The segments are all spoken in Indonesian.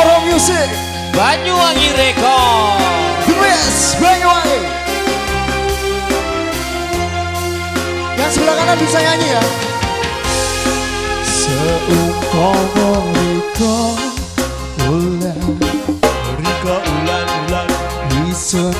Music. Banyuwangi Record The best Banyuwangi. Yang sebelah kanan bisa nyanyi ya. Seumpama riko ulan Rika ulan ulan Isun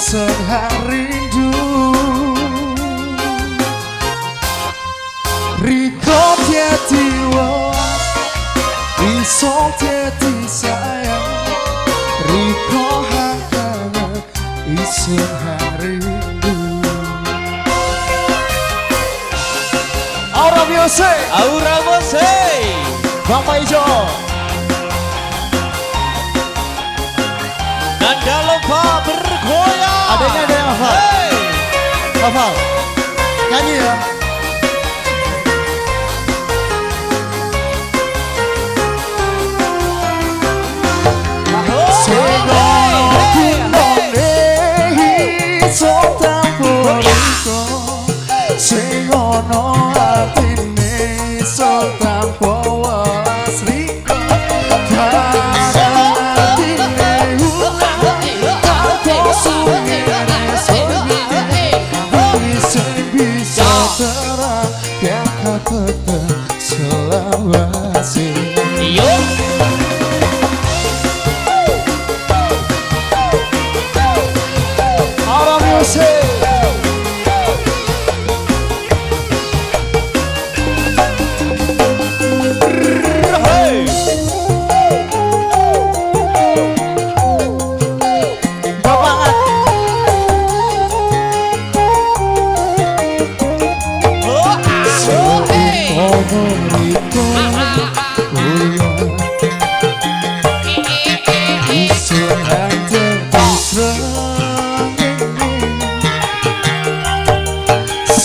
Isun harindu Riko tiati was Iso tiati sayang Riko hakane Isun harindu Aura Music Aura Musik Bang Paijo Hafal Nyanyi bisa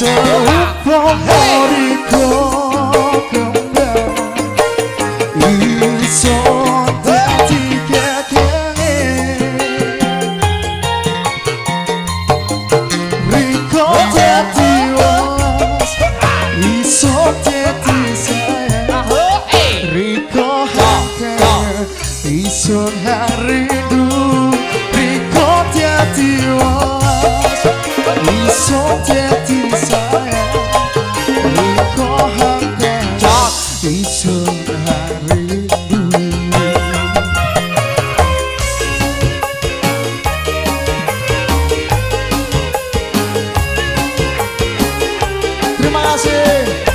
seumur hey. hace.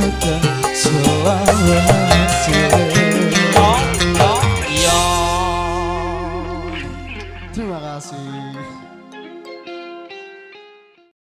mata selalu